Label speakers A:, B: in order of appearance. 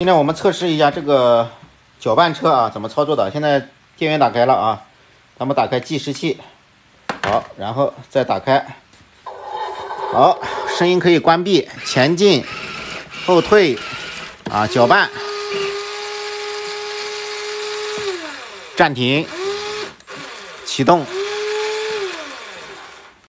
A: 今天我们测试一下这个搅拌车啊怎么操作的。现在电源打开了啊咱们打开计时器。好然后再打开。好声音可以关闭前进后退啊搅拌。暂停启动。